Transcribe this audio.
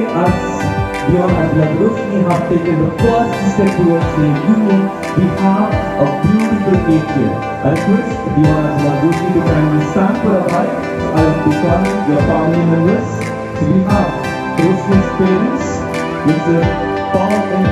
as Deon and Lagroski have taken the first step towards the union, we have a beautiful cake here. I request Deon and Lagroski to kindly stand for a while. I will become your family members. So we have Roshni's parents, Mr. Paul and